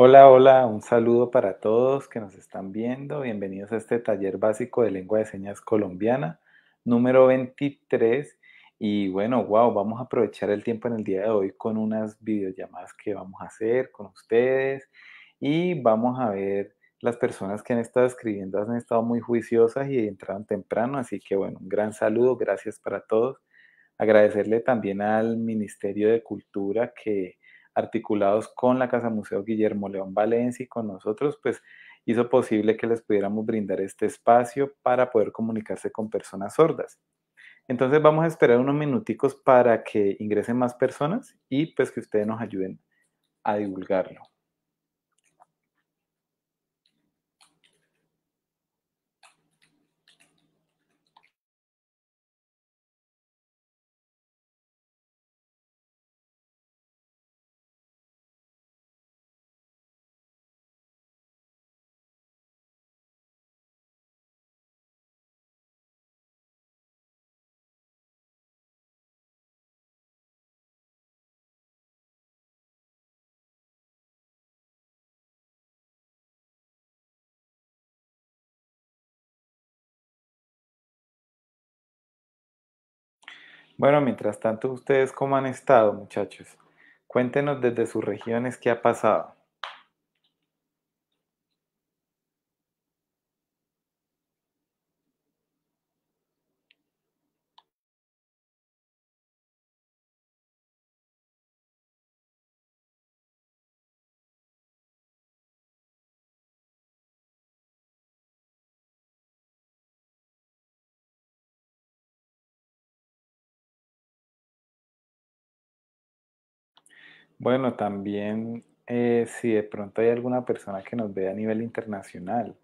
Hola, hola, un saludo para todos que nos están viendo. Bienvenidos a este taller básico de lengua de señas colombiana, número 23. Y bueno, wow, vamos a aprovechar el tiempo en el día de hoy con unas videollamadas que vamos a hacer con ustedes y vamos a ver las personas que han estado escribiendo han estado muy juiciosas y entraron temprano, así que bueno, un gran saludo, gracias para todos. Agradecerle también al Ministerio de Cultura que articulados con la Casa Museo Guillermo León Valencia y con nosotros, pues hizo posible que les pudiéramos brindar este espacio para poder comunicarse con personas sordas. Entonces vamos a esperar unos minuticos para que ingresen más personas y pues que ustedes nos ayuden a divulgarlo. Bueno, mientras tanto, ¿ustedes cómo han estado, muchachos? Cuéntenos desde sus regiones qué ha pasado. Bueno, también eh, si de pronto hay alguna persona que nos ve a nivel internacional.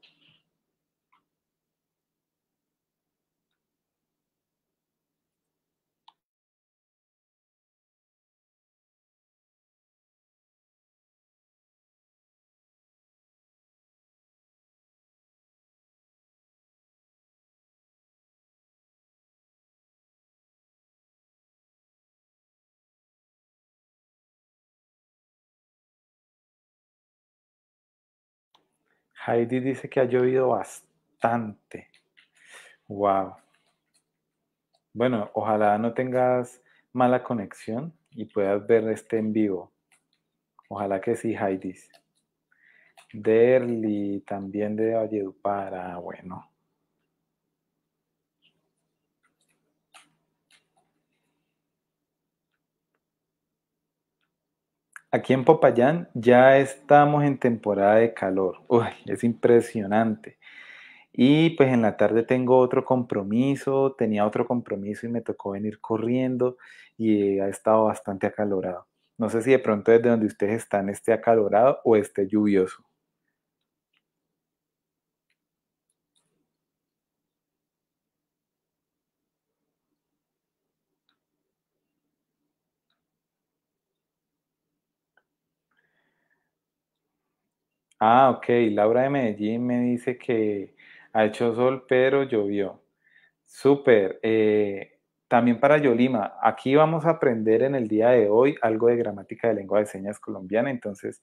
Heidi dice que ha llovido bastante. Wow. Bueno, ojalá no tengas mala conexión y puedas ver este en vivo. Ojalá que sí, Heidi. Derli, también de Valledupar. Ah, bueno. Aquí en Popayán ya estamos en temporada de calor. Uy, es impresionante. Y pues en la tarde tengo otro compromiso, tenía otro compromiso y me tocó venir corriendo y ha estado bastante acalorado. No sé si de pronto desde donde ustedes están esté acalorado o esté lluvioso. Ah, ok. Laura de Medellín me dice que ha hecho sol, pero llovió. Súper. Eh, también para Yolima, aquí vamos a aprender en el día de hoy algo de gramática de lengua de señas colombiana. Entonces,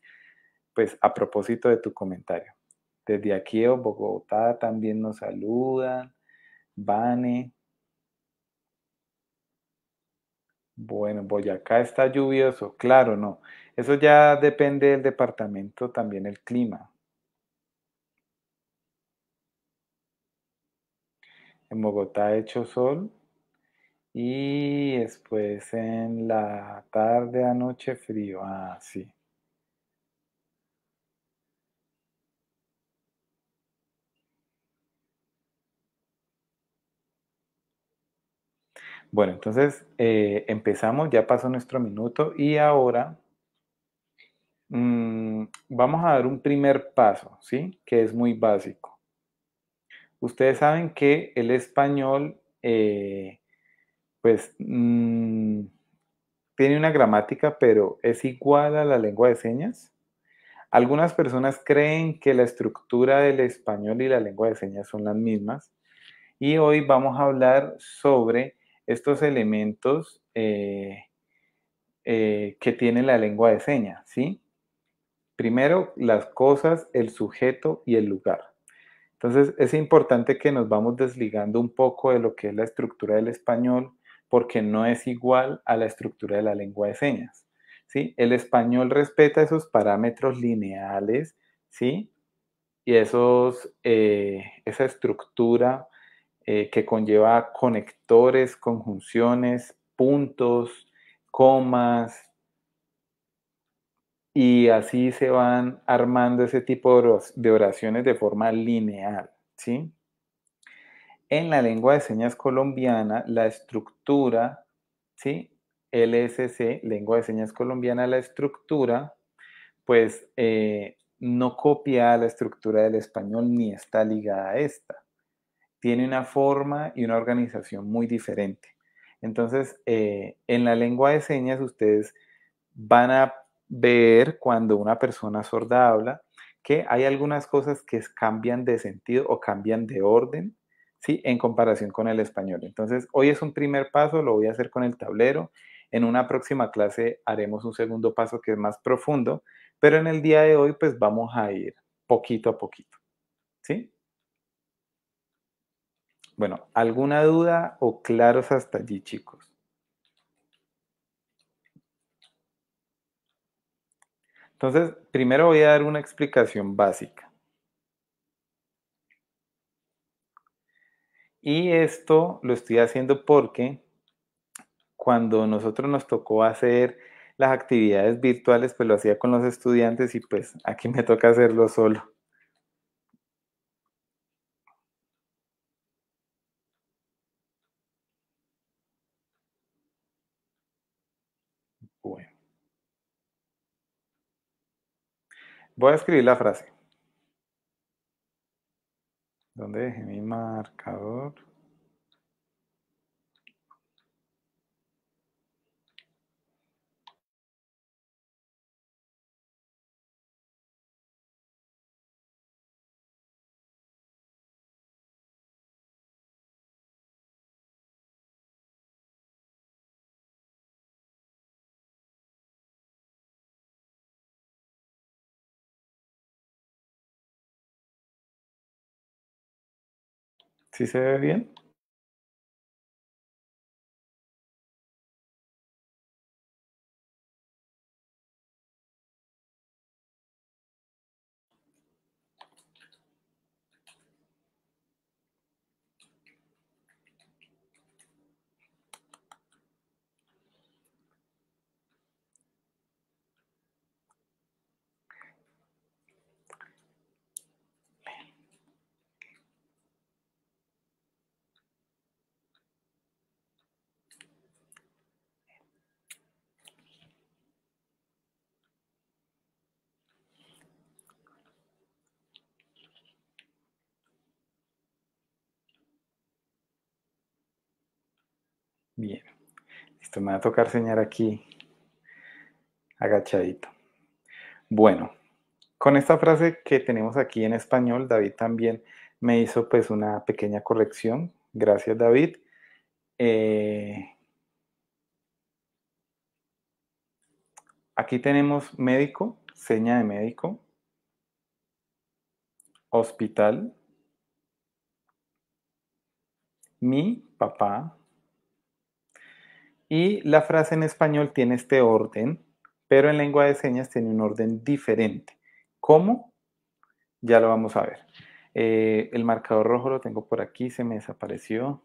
pues a propósito de tu comentario. Desde aquí Bogotá también nos saludan. Vane. Bueno, Boyacá está lluvioso. Claro, no. Eso ya depende del departamento, también el clima. En Bogotá hecho sol y después en la tarde, anoche frío. Ah, sí. Bueno, entonces eh, empezamos, ya pasó nuestro minuto y ahora mm, vamos a dar un primer paso, ¿sí? Que es muy básico. Ustedes saben que el español, eh, pues, mm, tiene una gramática, pero es igual a la lengua de señas. Algunas personas creen que la estructura del español y la lengua de señas son las mismas. Y hoy vamos a hablar sobre estos elementos eh, eh, que tiene la lengua de señas, ¿sí? Primero las cosas, el sujeto y el lugar. Entonces es importante que nos vamos desligando un poco de lo que es la estructura del español porque no es igual a la estructura de la lengua de señas. ¿sí? El español respeta esos parámetros lineales ¿sí? y esos, eh, esa estructura eh, que conlleva conectores, conjunciones, puntos, comas, y así se van armando ese tipo de oraciones de forma lineal, ¿sí? En la lengua de señas colombiana, la estructura, ¿sí? LSC, lengua de señas colombiana, la estructura, pues eh, no copia la estructura del español ni está ligada a esta. Tiene una forma y una organización muy diferente. Entonces, eh, en la lengua de señas ustedes van a ver cuando una persona sorda habla que hay algunas cosas que cambian de sentido o cambian de orden, ¿sí? En comparación con el español. Entonces, hoy es un primer paso, lo voy a hacer con el tablero. En una próxima clase haremos un segundo paso que es más profundo, pero en el día de hoy pues vamos a ir poquito a poquito, ¿sí? Bueno, ¿alguna duda o claros hasta allí, chicos? Entonces, primero voy a dar una explicación básica. Y esto lo estoy haciendo porque cuando nosotros nos tocó hacer las actividades virtuales, pues lo hacía con los estudiantes y pues aquí me toca hacerlo solo. Voy a escribir la frase. ¿Dónde dejé mi marcador? ¿Sí se ve bien? Listo, me va a tocar señalar aquí agachadito. Bueno, con esta frase que tenemos aquí en español, David también me hizo pues una pequeña corrección. Gracias, David. Eh, aquí tenemos médico, seña de médico, hospital, mi papá, y la frase en español tiene este orden, pero en lengua de señas tiene un orden diferente. ¿Cómo? Ya lo vamos a ver. Eh, el marcador rojo lo tengo por aquí, se me desapareció.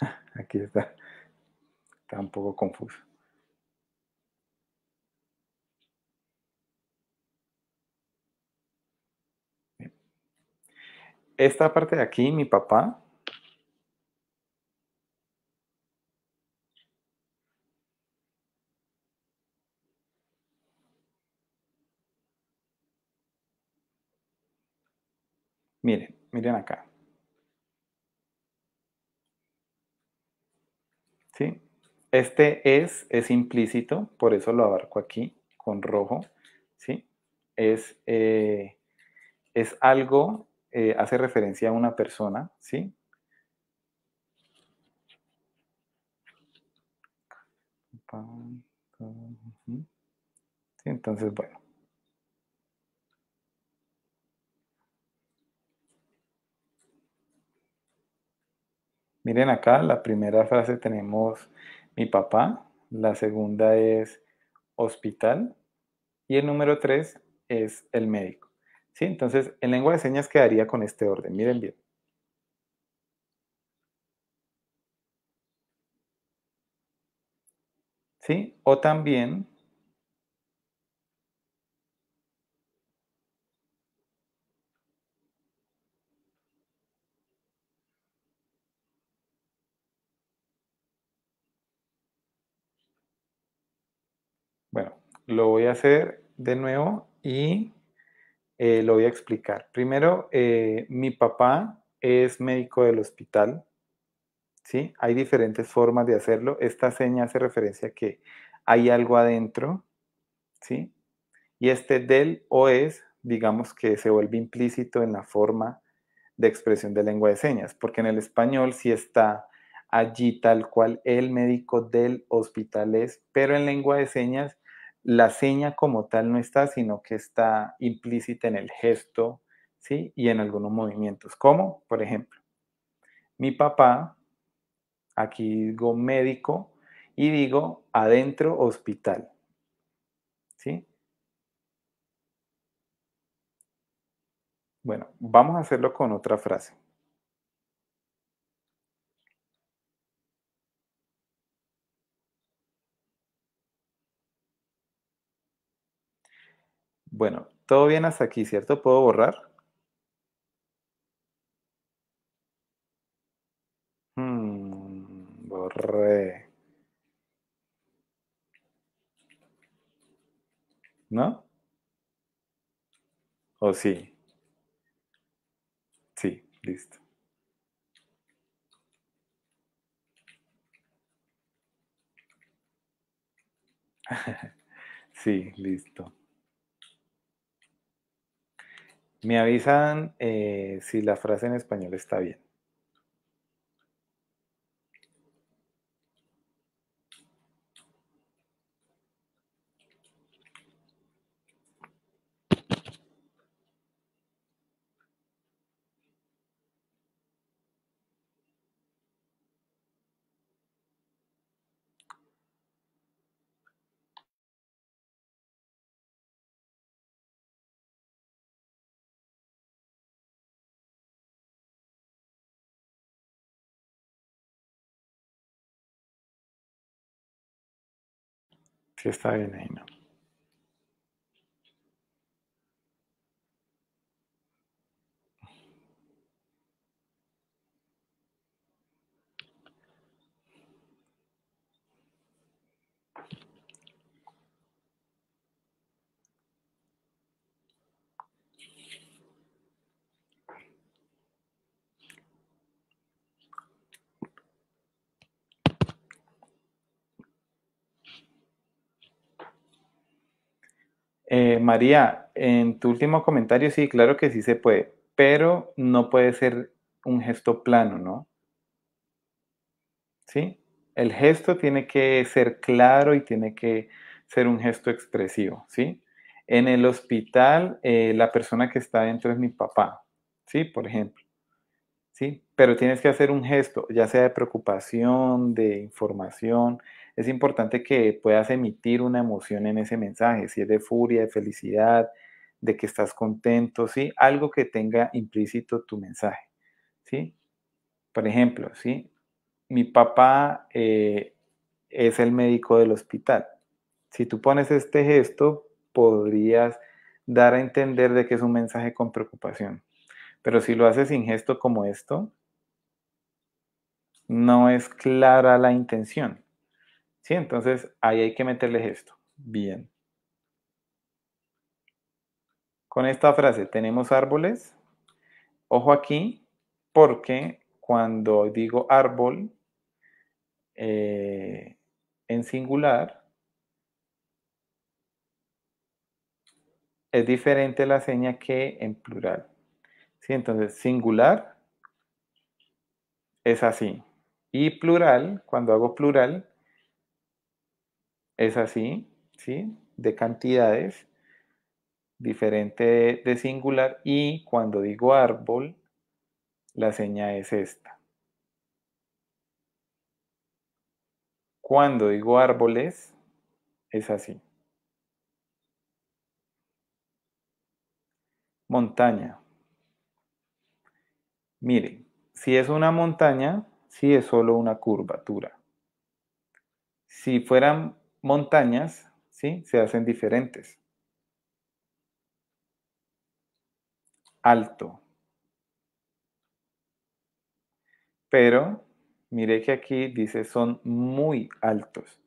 Aquí está. Está un poco confuso. Esta parte de aquí, mi papá, Miren, miren acá. ¿Sí? Este es, es implícito, por eso lo abarco aquí con rojo. ¿Sí? Es, eh, es algo eh, hace referencia a una persona, ¿sí? sí entonces, bueno. Miren acá, la primera frase tenemos mi papá, la segunda es hospital y el número tres es el médico. ¿Sí? Entonces, en lengua de señas quedaría con este orden. Miren bien. ¿Sí? O también Bueno, lo voy a hacer de nuevo y eh, lo voy a explicar. Primero, eh, mi papá es médico del hospital. ¿sí? Hay diferentes formas de hacerlo. Esta seña hace referencia a que hay algo adentro. ¿sí? Y este del o es, digamos que se vuelve implícito en la forma de expresión de lengua de señas, porque en el español sí está allí tal cual el médico del hospital es, pero en lengua de señas la seña como tal no está, sino que está implícita en el gesto, ¿sí? Y en algunos movimientos, como, por ejemplo, mi papá, aquí digo médico y digo adentro hospital, ¿sí? Bueno, vamos a hacerlo con otra frase. Bueno, todo bien hasta aquí, ¿cierto? ¿Puedo borrar? Hmm, borré. ¿No? ¿O sí? Sí, listo. Sí, listo. Me avisan eh, si la frase en español está bien. Sí está bien ahí, ¿no? Eh, María, en tu último comentario, sí, claro que sí se puede, pero no puede ser un gesto plano, ¿no? ¿Sí? El gesto tiene que ser claro y tiene que ser un gesto expresivo, ¿sí? En el hospital, eh, la persona que está dentro es mi papá, ¿sí? Por ejemplo, ¿sí? Pero tienes que hacer un gesto, ya sea de preocupación, de información, es importante que puedas emitir una emoción en ese mensaje, si es de furia, de felicidad, de que estás contento, ¿sí? Algo que tenga implícito tu mensaje, ¿sí? Por ejemplo, ¿sí? Mi papá eh, es el médico del hospital. Si tú pones este gesto, podrías dar a entender de que es un mensaje con preocupación. Pero si lo haces sin gesto como esto, no es clara la intención. ¿Sí? Entonces ahí hay que meterle esto. Bien. Con esta frase tenemos árboles. Ojo aquí, porque cuando digo árbol eh, en singular, es diferente la seña que en plural. ¿Sí? Entonces, singular es así. Y plural, cuando hago plural, es así, ¿sí? De cantidades, diferente de singular, y cuando digo árbol, la seña es esta. Cuando digo árboles, es así. Montaña. Miren, si es una montaña, sí es solo una curvatura. Si fueran montañas, ¿sí? Se hacen diferentes. Alto. Pero, mire que aquí dice son muy altos.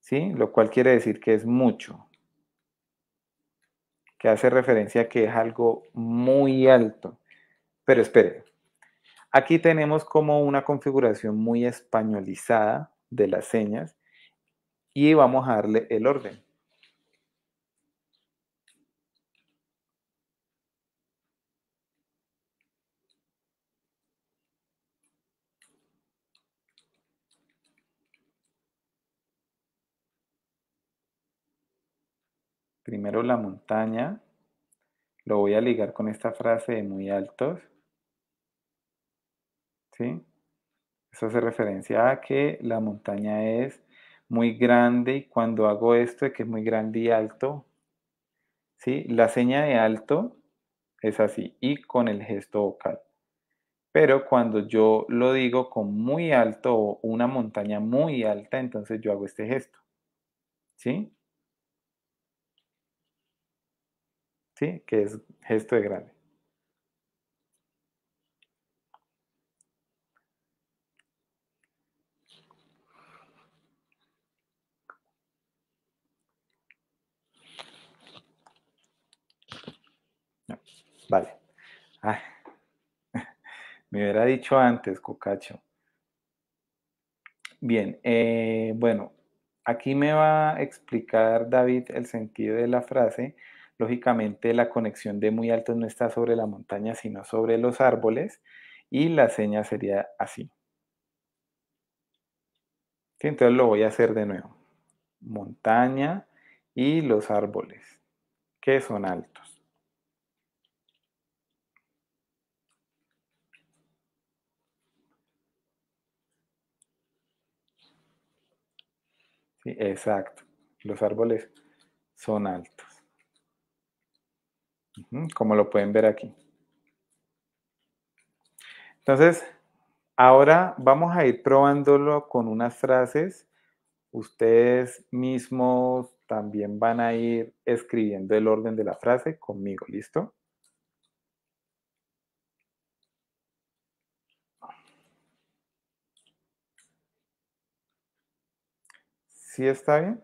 ¿Sí? Lo cual quiere decir que es mucho. Que hace referencia a que es algo muy alto. Pero espere. Aquí tenemos como una configuración muy españolizada de las señas y vamos a darle el orden. Primero la montaña, lo voy a ligar con esta frase de muy altos. ¿Sí? Eso hace referencia a que la montaña es muy grande y cuando hago esto de que es muy grande y alto, ¿sí? La seña de alto es así y con el gesto vocal. Pero cuando yo lo digo con muy alto o una montaña muy alta, entonces yo hago este gesto. ¿Sí? ¿Sí? Que es gesto de grande. Vale. me hubiera dicho antes, Cocacho. Bien, eh, bueno, aquí me va a explicar David el sentido de la frase. Lógicamente la conexión de muy alto no está sobre la montaña, sino sobre los árboles. Y la seña sería así. Entonces lo voy a hacer de nuevo. Montaña y los árboles, que son altos. Exacto. Los árboles son altos. Como lo pueden ver aquí. Entonces, ahora vamos a ir probándolo con unas frases. Ustedes mismos también van a ir escribiendo el orden de la frase conmigo, ¿listo? ¿Sí está bien?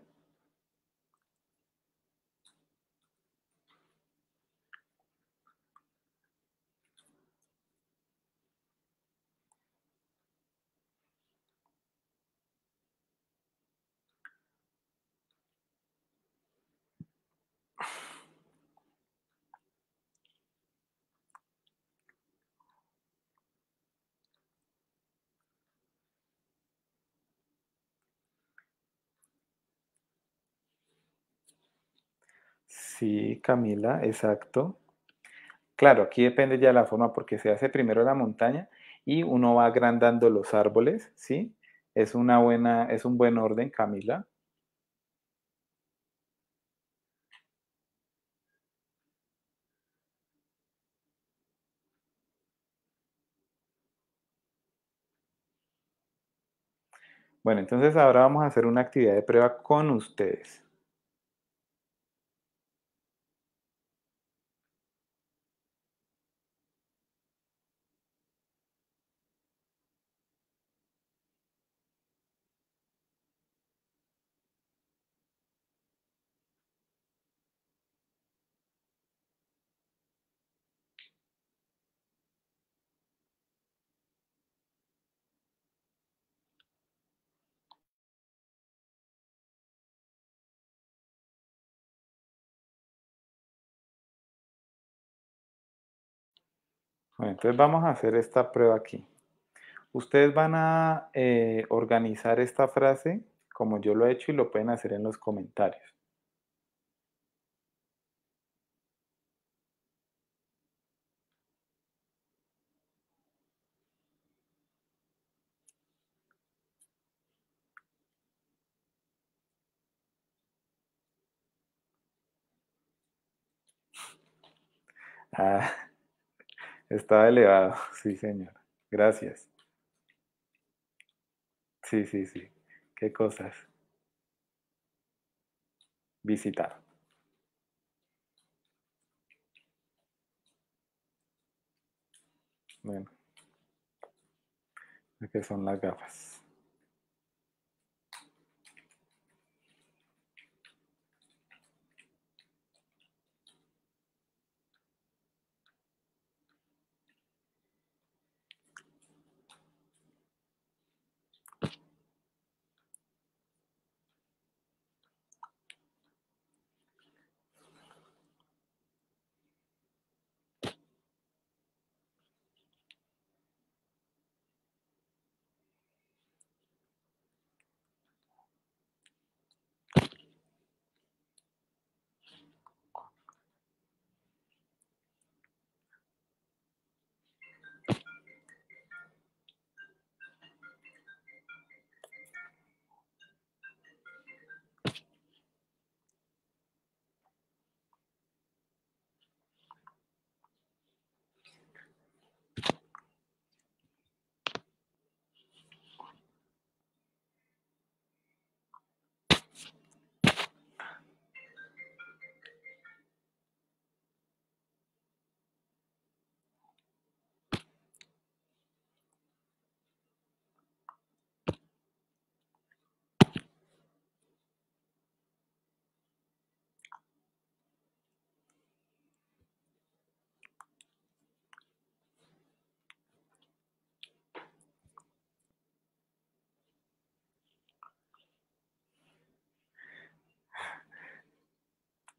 Sí, Camila, exacto. Claro, aquí depende ya de la forma porque se hace primero la montaña y uno va agrandando los árboles, ¿sí? Es una buena, es un buen orden, Camila. Bueno, entonces ahora vamos a hacer una actividad de prueba con ustedes. Bueno, entonces vamos a hacer esta prueba aquí. Ustedes van a eh, organizar esta frase como yo lo he hecho y lo pueden hacer en los comentarios. Ah, estaba elevado, sí señor. Gracias. Sí, sí, sí. ¿Qué cosas? Visitar. Bueno, ¿qué son las gafas?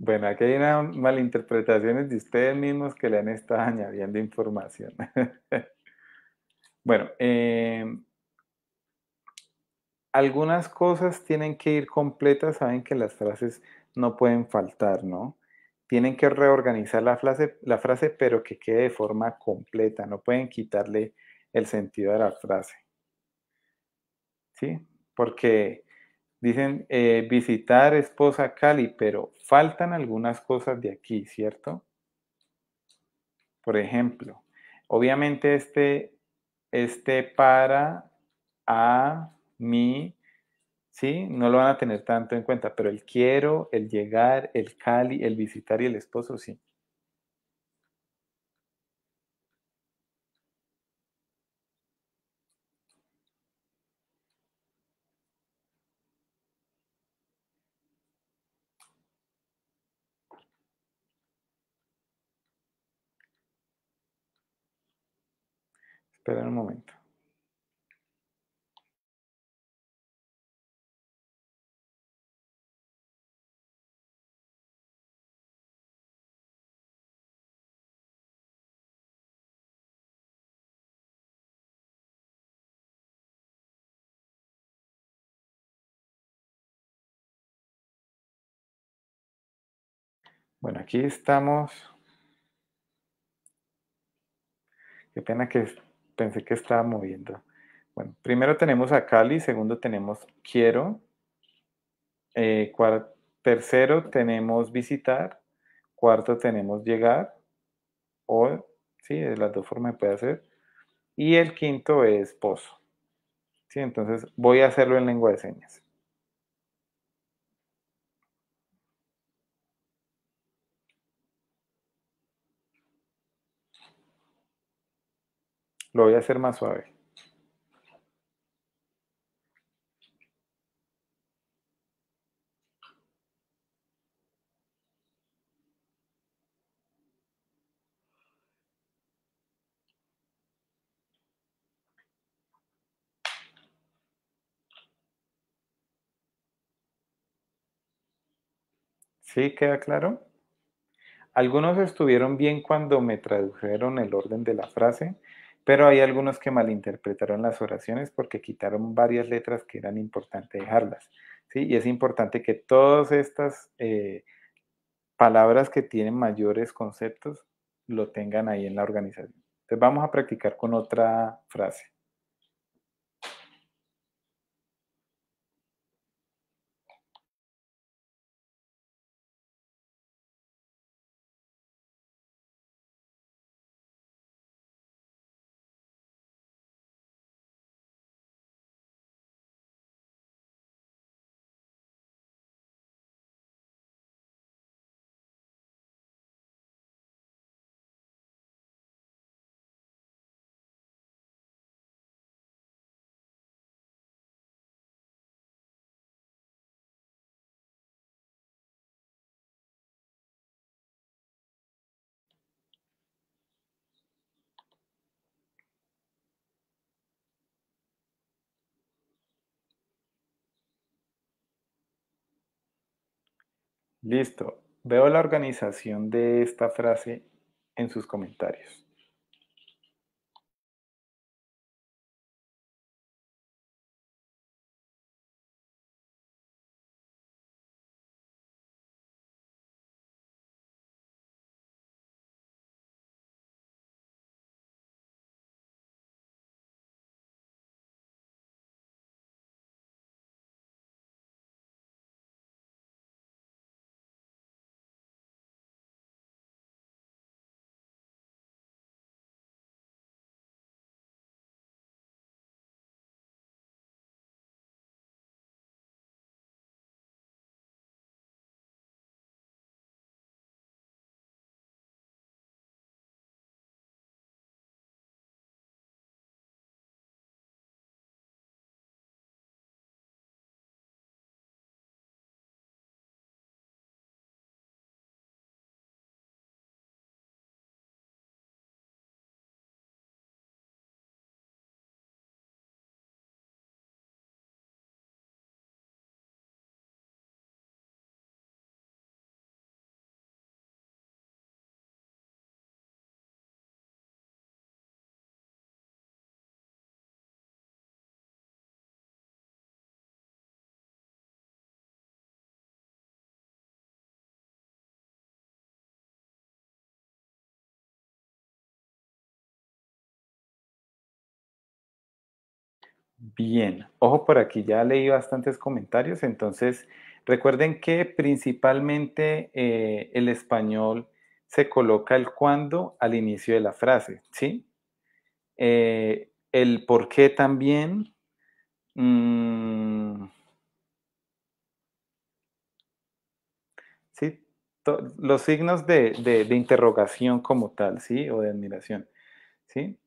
Bueno, aquí hay una malinterpretaciones de ustedes mismos que le han estado añadiendo información. bueno, eh, algunas cosas tienen que ir completas, saben que las frases no pueden faltar, ¿no? Tienen que reorganizar la frase, la frase, pero que quede de forma completa, no pueden quitarle el sentido de la frase. ¿Sí? Porque Dicen eh, visitar esposa Cali, pero faltan algunas cosas de aquí, ¿cierto? Por ejemplo, obviamente este, este para, a, mi, ¿sí? No lo van a tener tanto en cuenta, pero el quiero, el llegar, el Cali, el visitar y el esposo, sí. Espera un momento. Bueno, aquí estamos. Qué pena que pensé que estaba moviendo. Bueno, primero tenemos a Cali, segundo tenemos quiero, eh, tercero tenemos visitar, cuarto tenemos llegar, o, sí, de las dos formas puede hacer, y el quinto es pozo. Sí, entonces voy a hacerlo en lengua de señas. Lo voy a hacer más suave. ¿Sí queda claro? Algunos estuvieron bien cuando me tradujeron el orden de la frase, pero hay algunos que malinterpretaron las oraciones porque quitaron varias letras que eran importantes dejarlas. ¿sí? Y es importante que todas estas eh, palabras que tienen mayores conceptos lo tengan ahí en la organización. Entonces vamos a practicar con otra frase. Listo. Veo la organización de esta frase en sus comentarios. Bien, ojo por aquí, ya leí bastantes comentarios, entonces recuerden que principalmente eh, el español se coloca el cuando al inicio de la frase, ¿sí? Eh, el por qué también. Mm, ¿sí? los signos de, interrogación como tal, ¿sí? O de admiración, ¿sí?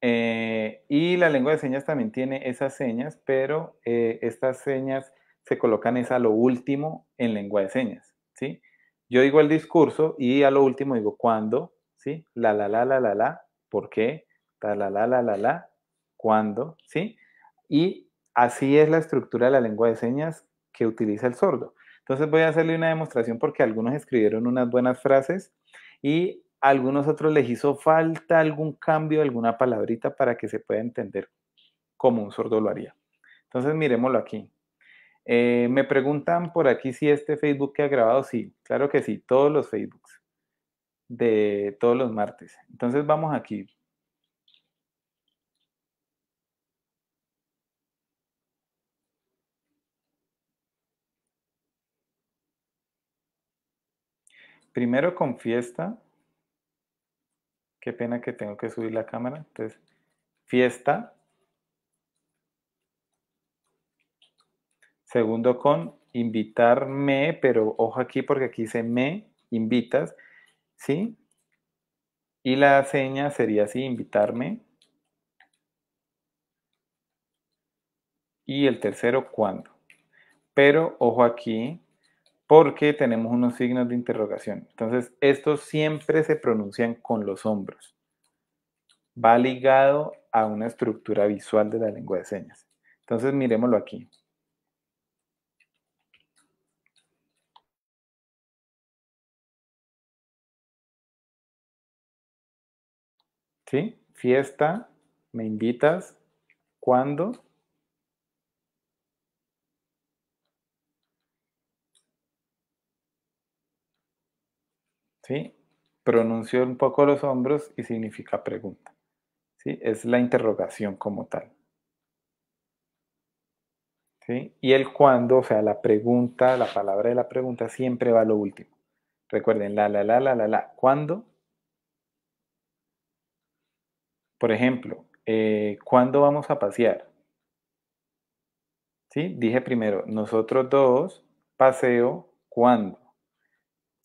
Eh, y la lengua de señas también tiene esas señas, pero eh, estas señas se colocan es a lo último en lengua de señas, ¿sí? Yo digo el discurso y a lo último digo cuándo, ¿sí? La, la, la, la, la, la, ¿por qué? Ta, la, la, la, la, la, cuándo, ¿sí? Y así es la estructura de la lengua de señas que utiliza el sordo. Entonces voy a hacerle una demostración porque algunos escribieron unas buenas frases y algunos otros les hizo falta algún cambio, alguna palabrita para que se pueda entender como un sordo lo haría. Entonces miremoslo aquí. Eh, me preguntan por aquí si este Facebook que ha grabado, sí, claro que sí, todos los Facebooks de todos los martes. Entonces vamos aquí. Primero con fiesta, Qué pena que tengo que subir la cámara. Entonces, fiesta. Segundo con invitarme, pero ojo aquí porque aquí dice me, invitas, ¿sí? Y la seña sería así, invitarme. Y el tercero, ¿cuándo? Pero ojo aquí, porque tenemos unos signos de interrogación. Entonces, estos siempre se pronuncian con los hombros. Va ligado a una estructura visual de la lengua de señas. Entonces, miremoslo aquí. ¿Sí? Fiesta, me invitas, ¿cuándo? ¿Sí? Pronuncio un poco los hombros y significa pregunta. ¿sí? Es la interrogación como tal. ¿sí? Y el cuando, o sea, la pregunta, la palabra de la pregunta siempre va a lo último. Recuerden, la, la, la, la, la, la. ¿Cuándo? Por ejemplo, eh, ¿cuándo vamos a pasear? ¿Sí? Dije primero, nosotros dos, paseo, ¿cuándo?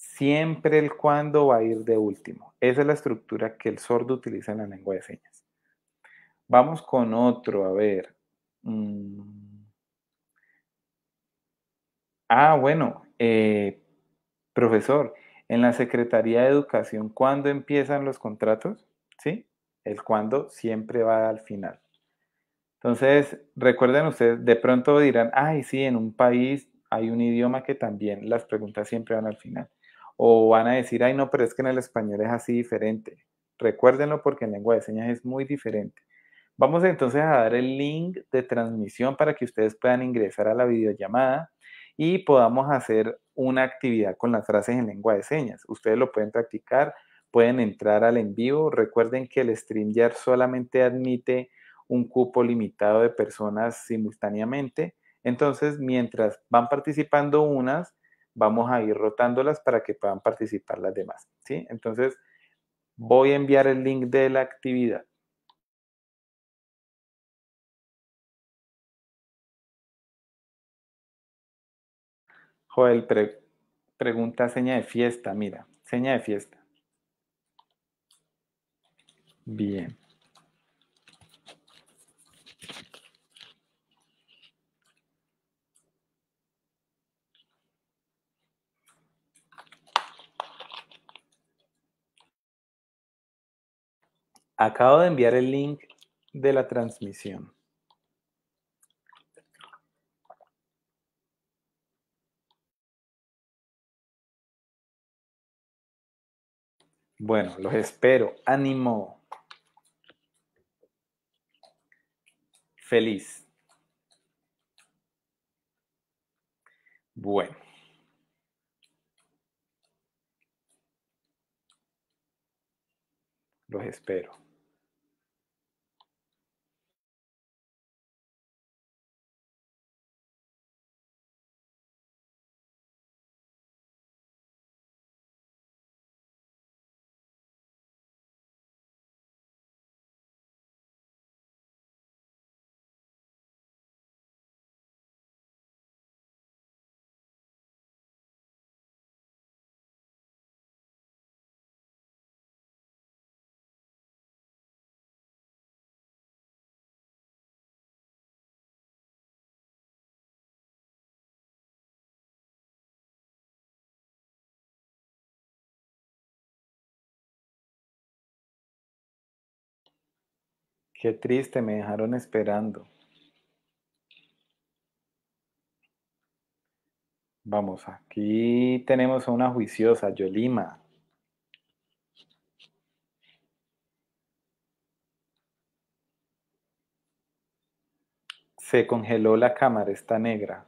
Siempre el cuándo va a ir de último. Esa es la estructura que el sordo utiliza en la lengua de señas. Vamos con otro, a ver. Mm. Ah, bueno, eh, profesor, en la Secretaría de Educación, ¿cuándo empiezan los contratos? ¿Sí? El cuándo siempre va al final. Entonces, recuerden ustedes, de pronto dirán, ay, sí, en un país hay un idioma que también las preguntas siempre van al final. O van a decir, ay, no, pero es que en el español es así diferente. Recuérdenlo porque en lengua de señas es muy diferente. Vamos entonces a dar el link de transmisión para que ustedes puedan ingresar a la videollamada y podamos hacer una actividad con las frases en lengua de señas. Ustedes lo pueden practicar, pueden entrar al en vivo. Recuerden que el StreamYard solamente admite un cupo limitado de personas simultáneamente. Entonces, mientras van participando unas, vamos a ir rotándolas para que puedan participar las demás. ¿sí? Entonces, voy a enviar el link de la actividad. Joel, pregunta seña de fiesta, mira, seña de fiesta. Bien. Acabo de enviar el link de la transmisión. Bueno, los espero. Ánimo. Feliz. Bueno. Los espero. Qué triste, me dejaron esperando. Vamos, aquí tenemos a una juiciosa, Yolima. Se congeló la cámara, está negra.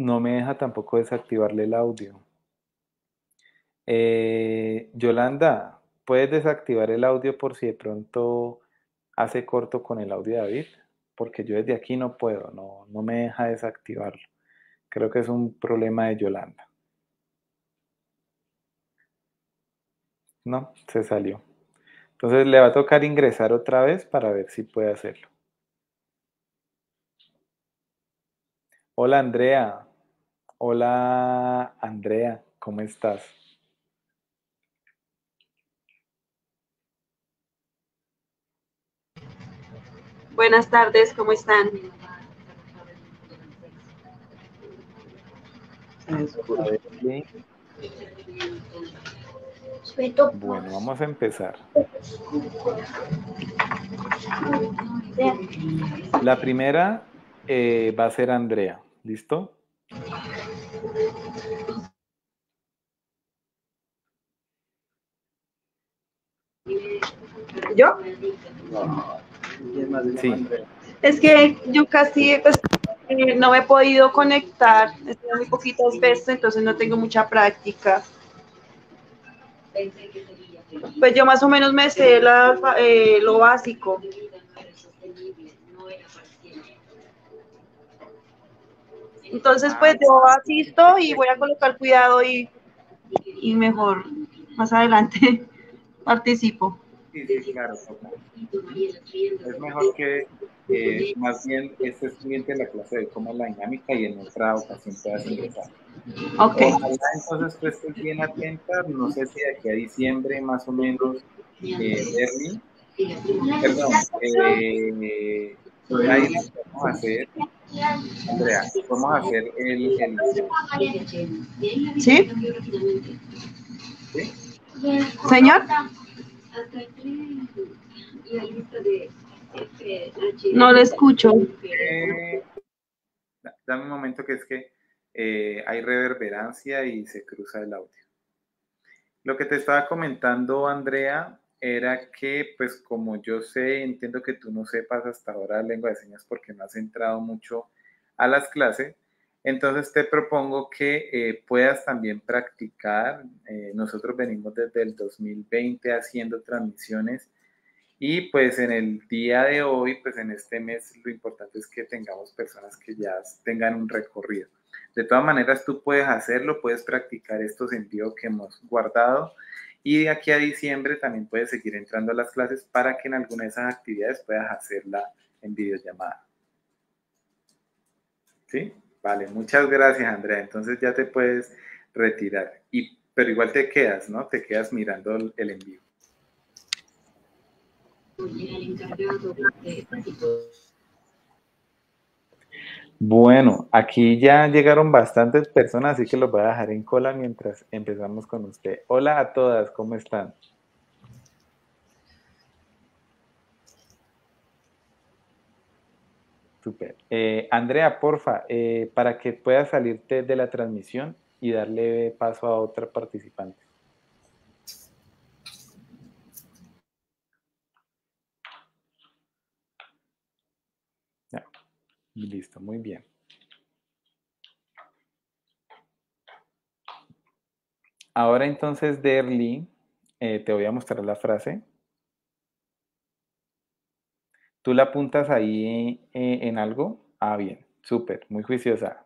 No me deja tampoco desactivarle el audio. Eh, Yolanda, ¿puedes desactivar el audio por si de pronto hace corto con el audio de David? Porque yo desde aquí no puedo, no, no me deja desactivarlo. Creo que es un problema de Yolanda. No, se salió. Entonces le va a tocar ingresar otra vez para ver si puede hacerlo. Hola Andrea. Hola Andrea, ¿cómo estás? Buenas tardes, ¿cómo están? Bueno, vamos a empezar. La primera eh, va a ser Andrea, ¿listo? ¿Yo? Sí. Es que yo casi pues, eh, no me he podido conectar, estoy muy poquitas veces, entonces no tengo mucha práctica. Pues yo más o menos me sé la- eh, lo básico. Entonces, pues yo asisto y voy a colocar cuidado y, y mejor más adelante participo. Sí, sí, claro. total. Es mejor que eh, más bien estés pendiente de la clase de cómo es la dinámica y en otra ocasión puedas ingresar. Ok, Ojalá entonces tú estés bien atenta, no sé si de aquí a diciembre más o menos, eh, Bernie, perdón, eh, ahí lo podemos hacer, Andrea, vamos a hacer el, el ¿sí? ¿sí? Señor, no le escucho. Eh, da- dame un momento que es que eh, hay reverberancia y se cruza el audio. Lo que te estaba comentando, Andrea, era que, pues como yo sé, entiendo que tú no sepas hasta ahora lengua de señas porque no has entrado mucho a las clases, entonces te propongo que eh, puedas también practicar. Eh, nosotros venimos desde el 2020 haciendo transmisiones y pues en el día de hoy, pues en este mes, lo importante es que tengamos personas que ya tengan un recorrido. De todas maneras, tú puedes hacerlo, puedes practicar estos envíos que hemos guardado y de aquí a diciembre también puedes seguir entrando a las clases para que en alguna de esas actividades puedas hacerla en videollamada. ¿Sí? Vale, muchas gracias, Andrea. Entonces ya te puedes retirar. Y, pero igual te quedas, ¿no? Te quedas mirando el envío. Bueno, aquí ya llegaron bastantes personas, así que los voy a dejar en cola mientras empezamos con usted. Hola a todas, ¿cómo están? Super. Eh, Andrea, porfa, eh, para que puedas salirte de la transmisión y darle paso a otra participante. Ya. Listo, muy bien. Ahora entonces, Derly, eh, te voy a mostrar la frase. ¿Tú la apuntas ahí eh, en algo? Ah, bien, súper, muy juiciosa.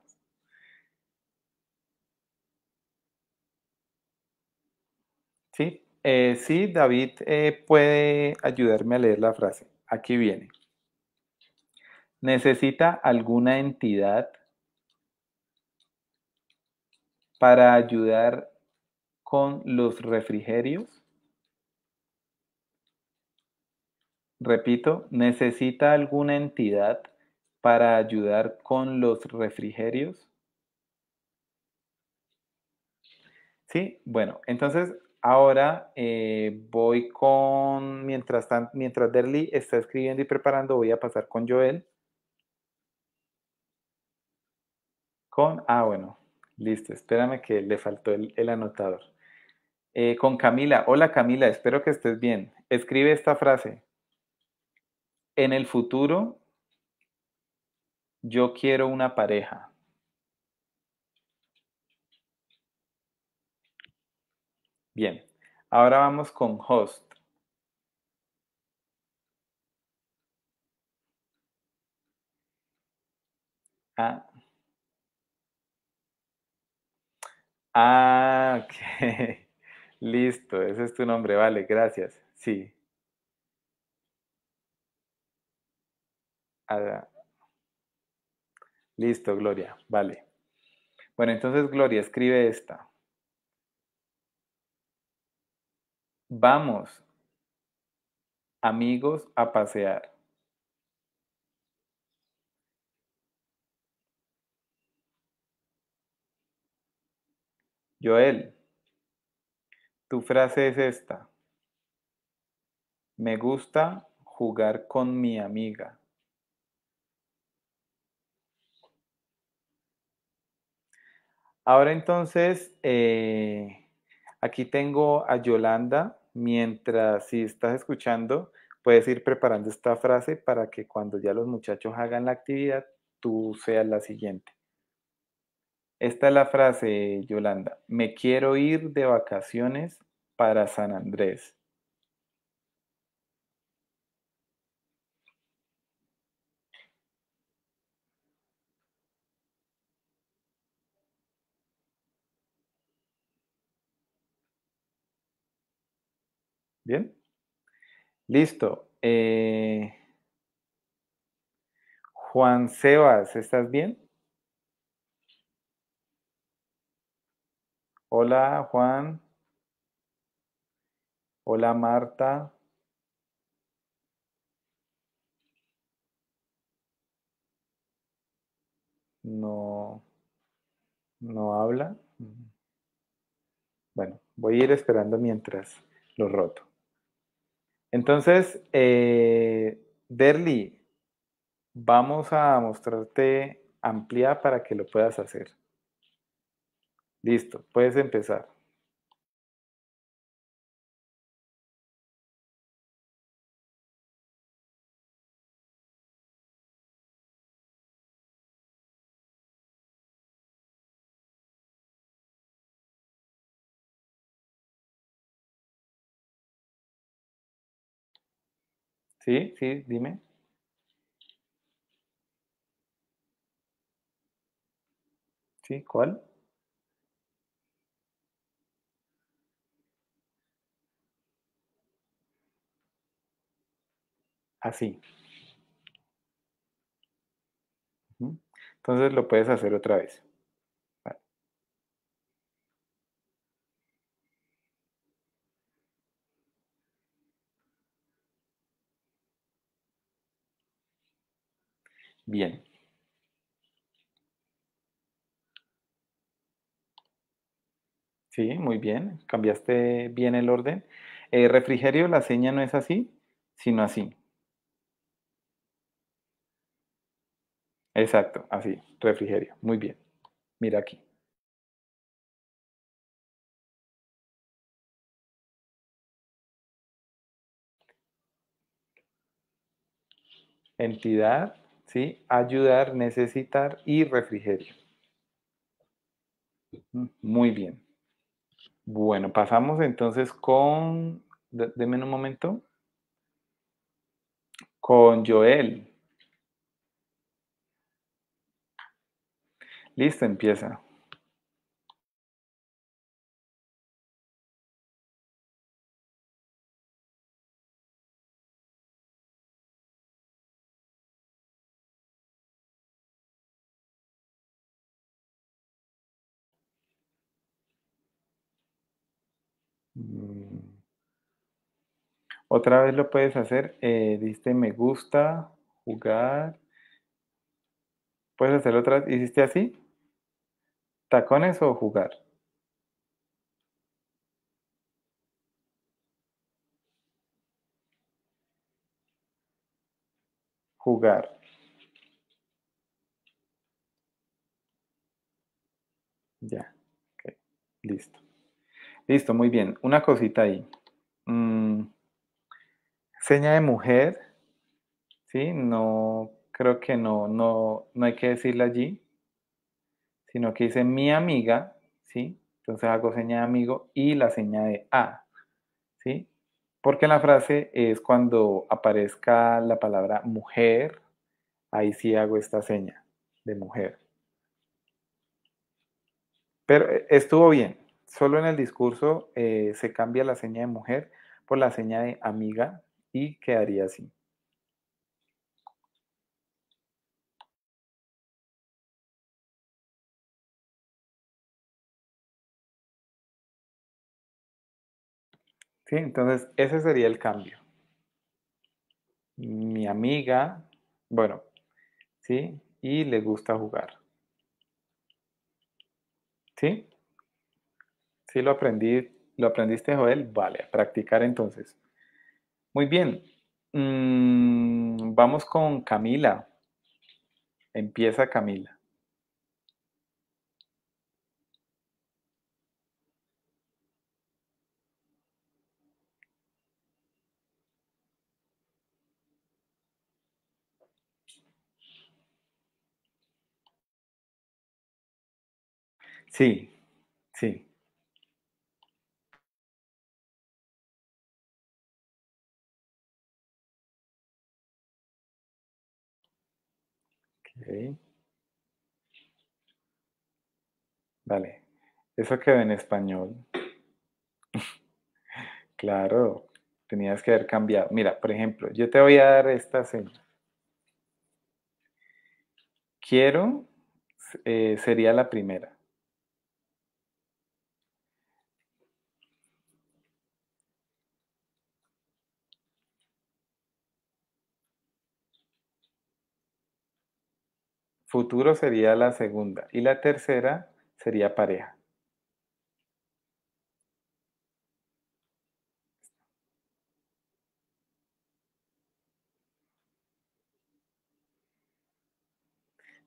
Sí, eh, sí, David eh, puede ayudarme a leer la frase. Aquí viene. ¿Necesita alguna entidad para ayudar con los refrigerios? Repito, ¿necesita alguna entidad para ayudar con los refrigerios? Sí, bueno, entonces ahora eh, voy con, mientras, mientras Derly está escribiendo y preparando, voy a pasar con Joel. Con, ah, bueno, listo, espérame que le faltó el, el anotador. Eh, con Camila, hola Camila, espero que estés bien. Escribe esta frase. En el futuro, yo quiero una pareja. Bien, ahora vamos con host. Ah. Ah. Listo, ese es tu nombre, vale, gracias. Sí. Listo, Gloria, vale. Bueno, entonces Gloria, escribe esta. Vamos, amigos, a pasear. Joel, tu frase es esta. Me gusta jugar con mi amiga. Ahora entonces, eh, aquí tengo a Yolanda mientras si estás escuchando, puedes ir preparando esta frase para que cuando ya los muchachos hagan la actividad, tú seas la siguiente. Esta es la frase, Yolanda. Me quiero ir de vacaciones para San Andrés. Bien. Listo. Eh, Juan Sebas, ¿estás bien? Hola, Juan. Hola, Marta. No, no habla. Bueno, voy a ir esperando mientras lo roto. Entonces, eh, Derly, vamos a mostrarte amplia para que lo puedas hacer. Listo, puedes empezar. Sí, sí, dime. Sí, ¿cuál? Así. Entonces lo puedes hacer otra vez. Bien. Sí, muy bien. Cambiaste bien el orden. Eh, refrigerio, la seña no es así, sino así. Exacto, así, refrigerio. Muy bien. Mira aquí. Entidad, Ayudar, necesitar y refrigerio. Muy bien. Bueno, pasamos entonces con, deme un momento, con Joel. Listo, empieza. Mm. Otra vez lo puedes hacer. Eh, diste me gusta, jugar. Puedes hacerlo otra. ¿Hiciste así? ¿Tacones o jugar? Jugar. Ya. Okay. Listo. Listo, muy bien. Una cosita ahí. Mm, seña de mujer, ¿sí? No, creo que no, no, no hay que decirla allí, sino que dice mi amiga, ¿sí? Entonces hago seña de amigo y la seña de A, ¿sí? Porque en la frase es cuando aparezca la palabra mujer, ahí sí hago esta seña de mujer. Pero eh, estuvo bien, solo en el discurso eh, se cambia la seña de mujer por la seña de amiga y quedaría así. ¿Sí? Entonces, ese sería el cambio. Mi amiga, bueno, ¿sí? Y le gusta jugar. ¿Sí? ¿Sí lo aprendí? ¿Lo aprendiste, Joel? Vale, a practicar entonces. Muy bien. Mm, vamos con Camila. Empieza Camila. Sí, sí. Ok. Vale. Eso quedó en español. Claro, tenías que haber cambiado. Mira, por ejemplo, yo te voy a dar esta señal. Quiero eh, sería la primera. Futuro sería la segunda. Y la tercera sería pareja.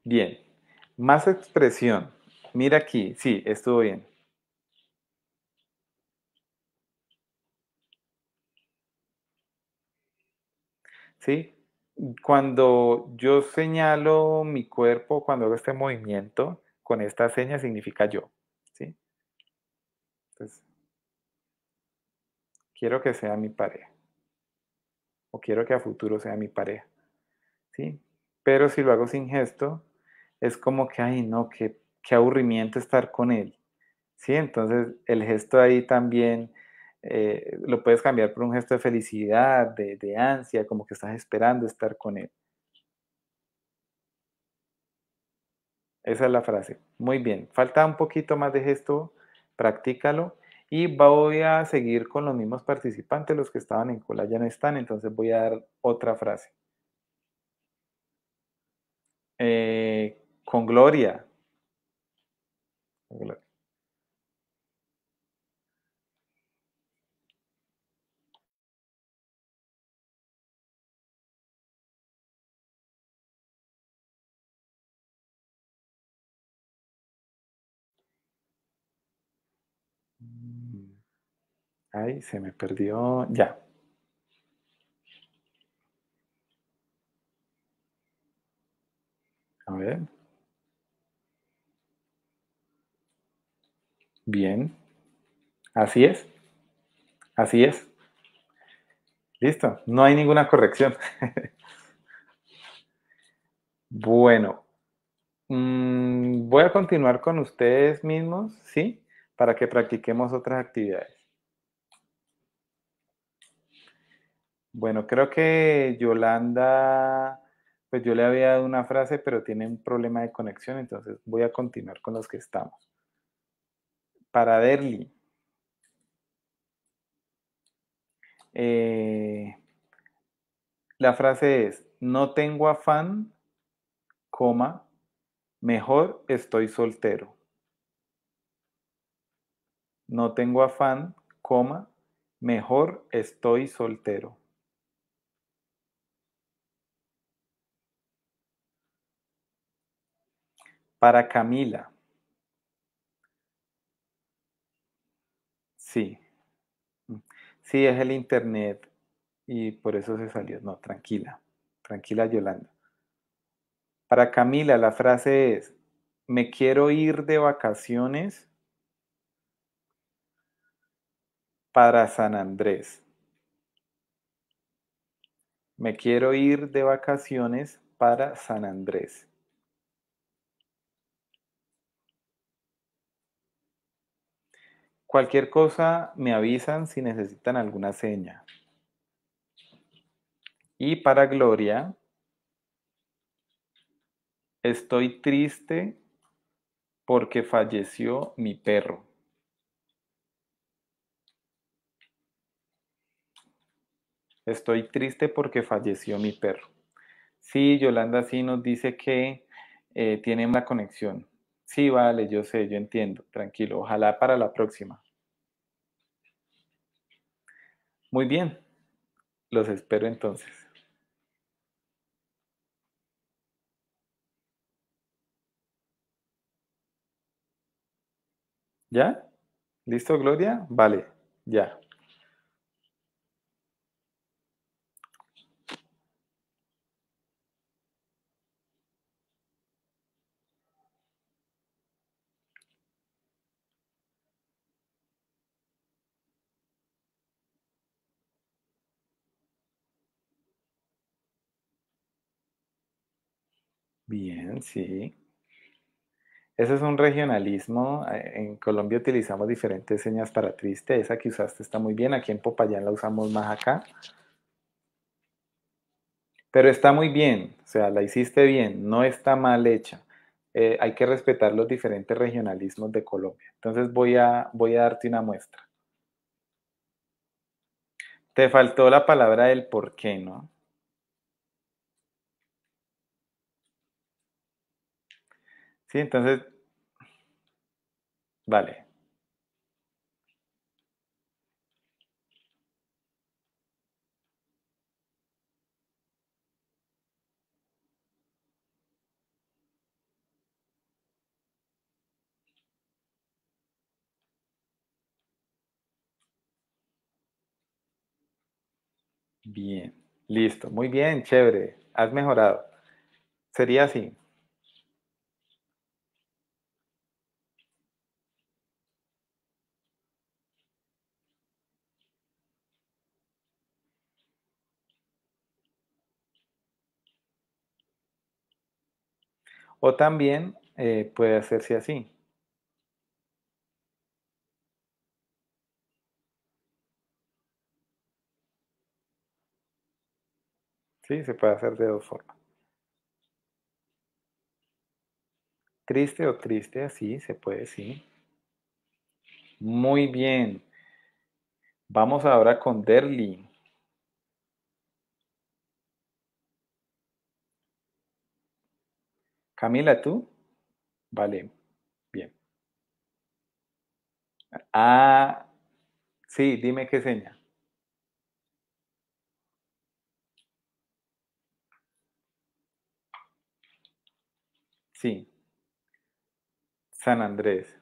Bien. Más expresión. Mira aquí. Sí, estuvo bien. ¿Sí? Cuando yo señalo mi cuerpo, cuando hago este movimiento, con esta seña significa yo. ¿Sí? Quiero que sea mi pareja. O quiero que a futuro sea mi pareja. ¿Sí? Pero si lo hago sin gesto, es como que, ay, no, qué, qué aburrimiento estar con él. ¿Sí? Entonces, el gesto ahí también eh, lo puedes cambiar por un gesto de felicidad, de, de ansia, como que estás esperando estar con él. Esa es la frase. Muy bien. Falta un poquito más de gesto, practícalo. Y voy a seguir con los mismos participantes, los que estaban en cola ya no están, entonces voy a dar otra frase. Eh, con gloria. Con gloria. Ay, se me perdió. Ya. A ver. Bien. Así es. Así es. Listo. No hay ninguna corrección. bueno. Mm, voy a continuar con ustedes mismos, ¿sí? Para que practiquemos otras actividades. Bueno, creo que Yolanda, pues yo le había dado una frase, pero tiene un problema de conexión, entonces voy a continuar con los que estamos. Para Derly. Eh, la frase es, no tengo afán, coma, mejor estoy soltero. No tengo afán, coma, mejor estoy soltero. Para Camila. Sí. Sí, es el internet y por eso se salió. No, tranquila. Tranquila, Yolanda. Para Camila, la frase es, me quiero ir de vacaciones para San Andrés. Me quiero ir de vacaciones para San Andrés. Cualquier cosa me avisan si necesitan alguna seña. Y para Gloria, estoy triste porque falleció mi perro. Estoy triste porque falleció mi perro. Sí, Yolanda sí nos dice que eh, tiene una conexión. Sí, vale, yo sé, yo entiendo, tranquilo. Ojalá para la próxima. Muy bien, los espero entonces. ¿Ya? ¿Listo, Gloria? Vale, ya. Bien, sí. Ese es un regionalismo. eh, En Colombia utilizamos diferentes señas para triste. Esa que usaste está muy bien. Aquí en Popayán la usamos más acá. Pero está muy bien. O sea, la hiciste bien. No está mal hecha. Eh, hay que respetar los diferentes regionalismos de Colombia. Entonces voy a, voy a darte una muestra. Te faltó la palabra del por qué, ¿no? Sí, entonces, vale. Bien, listo, muy bien, chévere, has mejorado. Sería así. O también eh, puede hacerse así. Sí, se puede hacer de dos formas. Triste o triste, así se puede, sí. Muy bien. Vamos ahora con Derly. Camila, ¿tú? Vale, bien. Ah, sí, dime qué seña. Sí, San Andrés.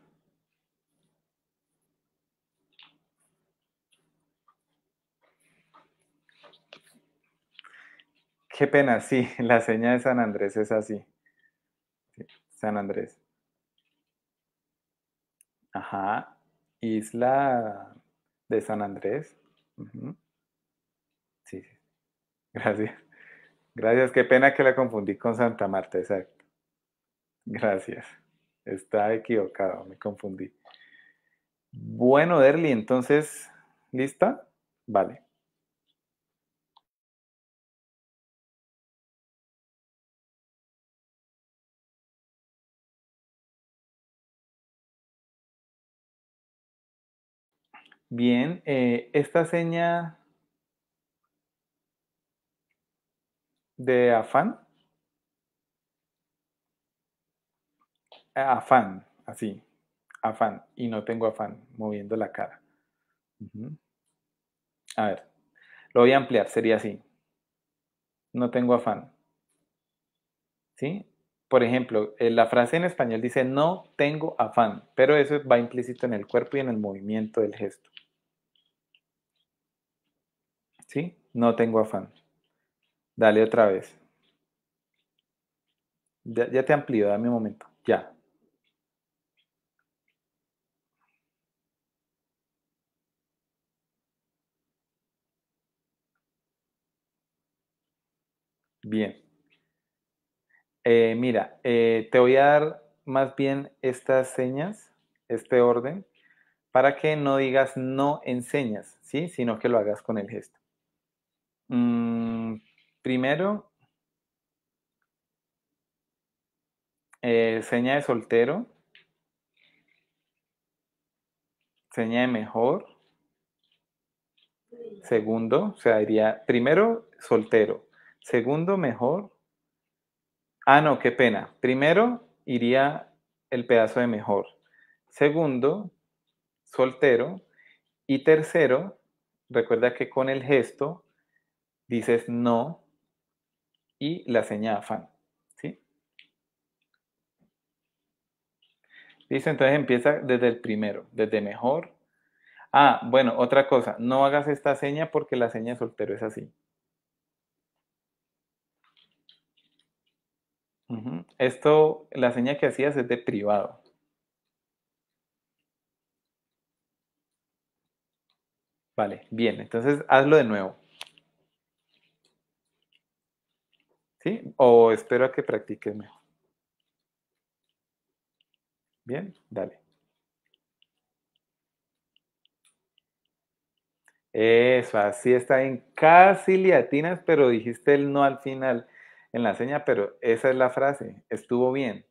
Qué pena, sí, la seña de San Andrés es así. San Andrés. Ajá. Isla de San Andrés. Sí, sí. Gracias. Gracias. Qué pena que la confundí con Santa Marta, exacto. Gracias. Está equivocado, me confundí. Bueno, Derly, entonces, ¿lista? Vale. Bien, eh, esta seña de afán, afán, así, afán, y no tengo afán, moviendo la cara. A ver, lo voy a ampliar, sería así. No tengo afán. ¿Sí? Por ejemplo, eh, la frase en español dice no tengo afán, pero eso va implícito en el cuerpo y en el movimiento del gesto. ¿Sí? No tengo afán. Dale otra vez. Ya, ya te amplío, dame un momento. Ya. Bien. Eh, mira, eh, te voy a dar más bien estas señas, este orden, para que no digas no enseñas, ¿sí? Sino que lo hagas con el gesto. Mm, primero, eh, seña de soltero, seña de mejor, segundo, o sea, diría primero soltero, segundo mejor. Ah, no, qué pena. Primero iría el pedazo de mejor. Segundo, soltero. Y tercero, recuerda que con el gesto dices no y la seña de afán. ¿Sí? Listo, entonces empieza desde el primero, desde mejor. Ah, bueno, otra cosa, no hagas esta seña porque la seña soltero es así. Esto, la seña que hacías es de privado. Vale, bien, entonces hazlo de nuevo. ¿Sí? O espero a que practiques mejor. Bien, dale. Eso, así está en Casi liatinas, pero dijiste el no al final en la seña, pero esa es la frase. Estuvo bien.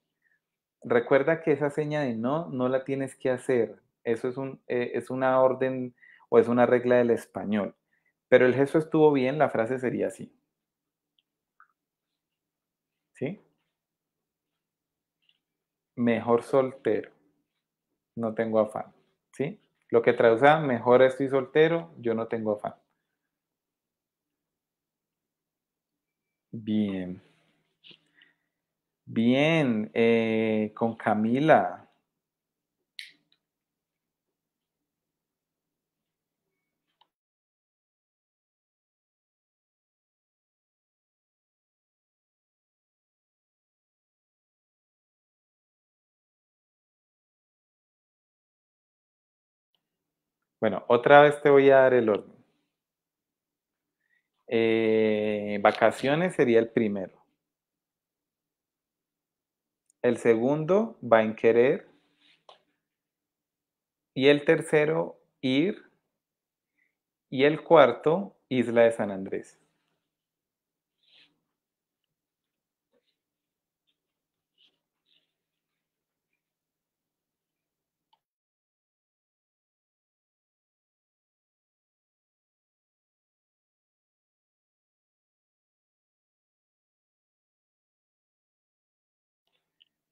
Recuerda que esa seña de no no la tienes que hacer. Eso es, un, eh, es una orden o es una regla del español. Pero el gesto estuvo bien, la frase sería así. ¿Sí? Mejor soltero. No tengo afán. ¿Sí? Lo que traduce mejor estoy soltero, yo no tengo afán. Bien. Bien, eh, con Camila. Bueno, otra vez te voy a dar el orden. Eh, vacaciones sería el primero. El segundo va en querer. Y el tercero, ir. Y el cuarto, Isla de San Andrés.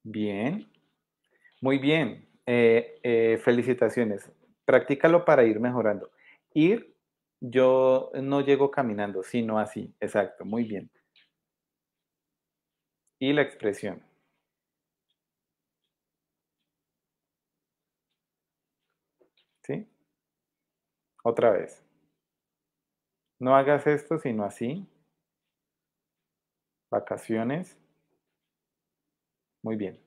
Bien, muy bien. Eh, eh, felicitaciones. Practícalo para ir mejorando. Ir, yo no llego caminando, sino así. Exacto, muy bien. Y la expresión. ¿Sí? Otra vez. No hagas esto, sino así. Vacaciones. Muy bien.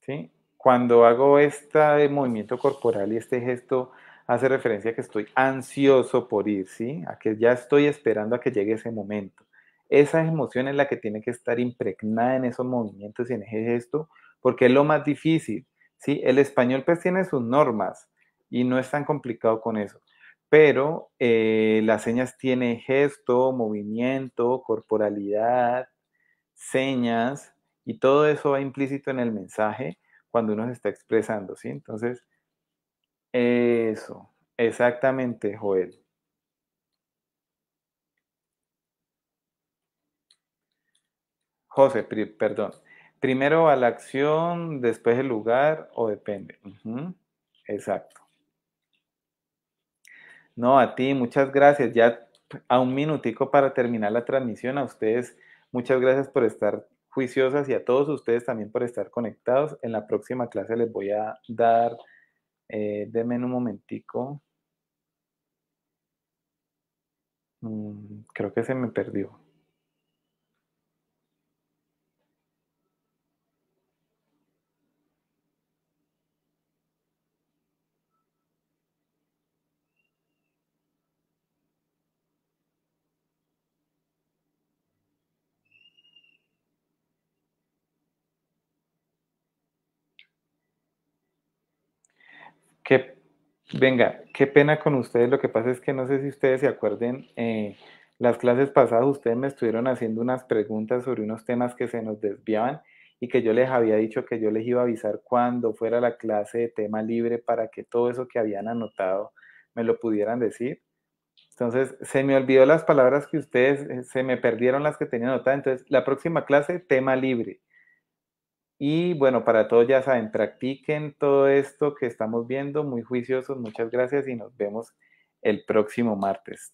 ¿Sí? Cuando hago este movimiento corporal y este gesto hace referencia a que estoy ansioso por ir, ¿sí? A que ya estoy esperando a que llegue ese momento. Esa emoción es la que tiene que estar impregnada en esos movimientos y en ese gesto, porque es lo más difícil, ¿sí? El español pues tiene sus normas y no es tan complicado con eso pero eh, las señas tienen gesto, movimiento, corporalidad, señas, y todo eso va implícito en el mensaje cuando uno se está expresando, ¿sí? Entonces, eso, exactamente, Joel. José, perdón. Primero a la acción, después el lugar o depende. Exacto. No, a ti, muchas gracias. Ya a un minutico para terminar la transmisión. A ustedes, muchas gracias por estar juiciosas y a todos ustedes también por estar conectados. En la próxima clase les voy a dar, eh, denme un momentico. Mm, creo que se me perdió. Venga, qué pena con ustedes. Lo que pasa es que no sé si ustedes se acuerden, eh, las clases pasadas ustedes me estuvieron haciendo unas preguntas sobre unos temas que se nos desviaban y que yo les había dicho que yo les iba a avisar cuando fuera la clase de tema libre para que todo eso que habían anotado me lo pudieran decir. Entonces, se me olvidó las palabras que ustedes, eh, se me perdieron las que tenía anotadas. Entonces, la próxima clase, tema libre. Y bueno, para todos ya saben, practiquen todo esto que estamos viendo, muy juiciosos, muchas gracias y nos vemos el próximo martes.